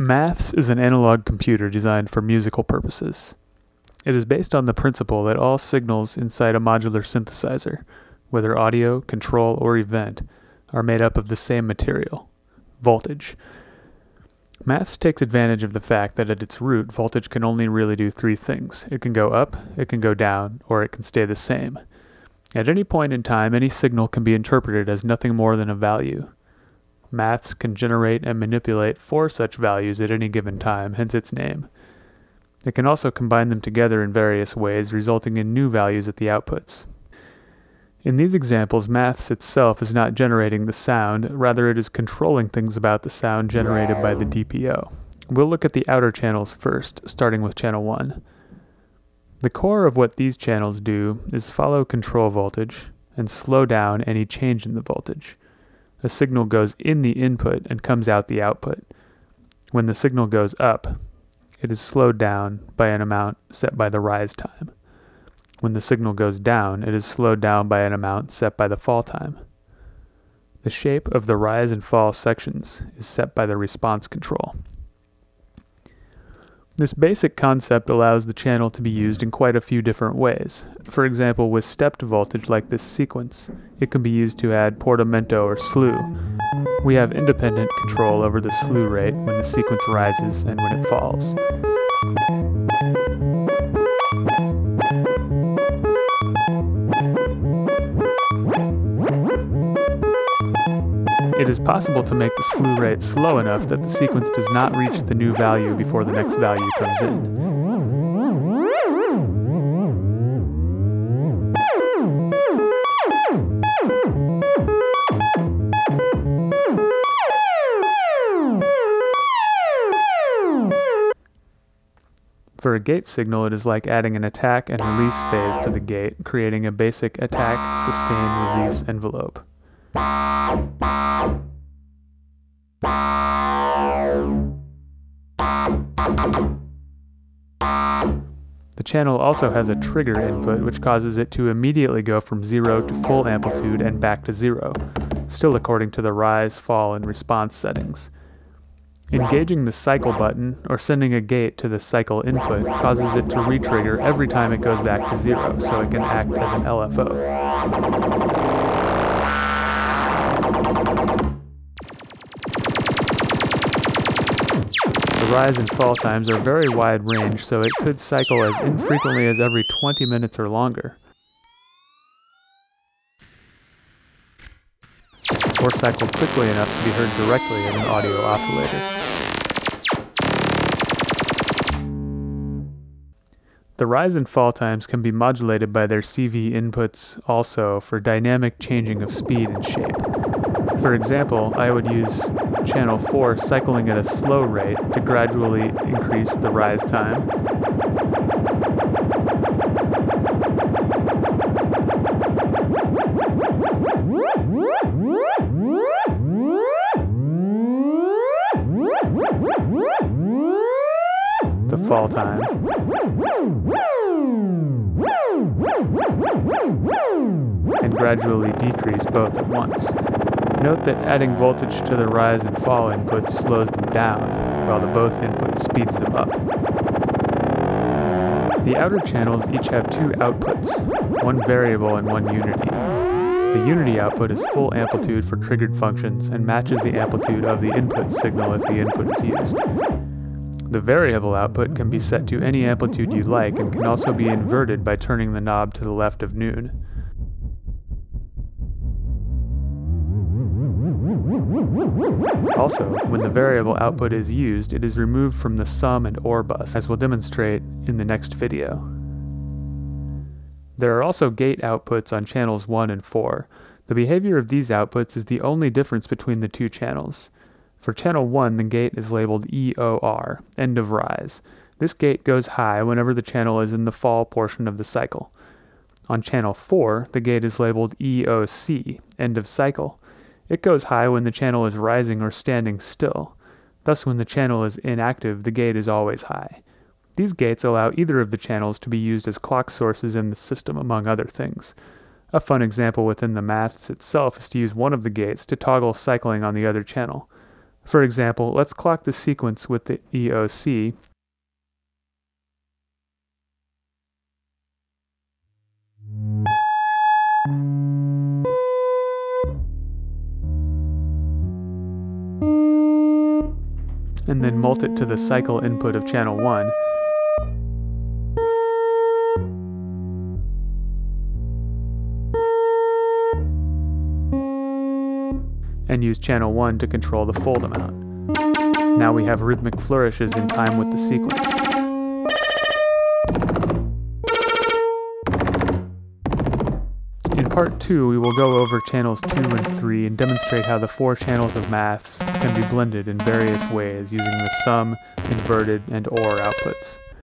Maths is an analog computer designed for musical purposes. It is based on the principle that all signals inside a modular synthesizer, whether audio, control, or event, are made up of the same material voltage. Maths takes advantage of the fact that at its root, voltage can only really do three things it can go up, it can go down, or it can stay the same. At any point in time, any signal can be interpreted as nothing more than a value. Maths can generate and manipulate four such values at any given time, hence its name. It can also combine them together in various ways, resulting in new values at the outputs. In these examples, maths itself is not generating the sound, rather, it is controlling things about the sound generated by the DPO. We'll look at the outer channels first, starting with channel 1. The core of what these channels do is follow control voltage and slow down any change in the voltage a signal goes in the input and comes out the output. When the signal goes up, it is slowed down by an amount set by the rise time. When the signal goes down, it is slowed down by an amount set by the fall time. The shape of the rise and fall sections is set by the response control. This basic concept allows the channel to be used in quite a few different ways. For example, with stepped voltage like this sequence, it can be used to add portamento or slew. We have independent control over the slew rate when the sequence rises and when it falls. It is possible to make the slew rate slow enough that the sequence does not reach the new value before the next value comes in. For a gate signal, it is like adding an attack and release phase to the gate, creating a basic attack, sustain, release envelope. The channel also has a trigger input which causes it to immediately go from zero to full amplitude and back to zero, still according to the rise, fall, and response settings. Engaging the cycle button or sending a gate to the cycle input causes it to retrigger every time it goes back to zero, so it can act as an LFO. Rise and fall times are very wide range, so it could cycle as infrequently as every 20 minutes or longer. Or cycle quickly enough to be heard directly in an audio oscillator. The rise and fall times can be modulated by their CV inputs also for dynamic changing of speed and shape. For example, I would use channel 4 cycling at a slow rate to gradually increase the rise time. The fall time. And gradually decrease both at once. Note that adding voltage to the rise and fall inputs slows them down, while the both inputs speeds them up. The outer channels each have two outputs, one variable and one unity. The unity output is full amplitude for triggered functions and matches the amplitude of the input signal if the input is used. The variable output can be set to any amplitude you like and can also be inverted by turning the knob to the left of noon. Also, when the variable output is used, it is removed from the sum and OR bus, as we'll demonstrate in the next video. There are also gate outputs on channels 1 and 4. The behavior of these outputs is the only difference between the two channels. For channel 1, the gate is labeled EOR, end of rise. This gate goes high whenever the channel is in the fall portion of the cycle. On channel 4, the gate is labeled EOC, end of cycle. It goes high when the channel is rising or standing still. Thus, when the channel is inactive, the gate is always high. These gates allow either of the channels to be used as clock sources in the system, among other things. A fun example within the maths itself is to use one of the gates to toggle cycling on the other channel. For example, let's clock the sequence with the EOC and mult it to the cycle input of channel 1. and use channel 1 to control the fold amount. Now we have rhythmic flourishes in time with the sequence. In part 2, we will go over channels 2 and 3 and demonstrate how the four channels of maths can be blended in various ways using the sum, inverted, and OR outputs.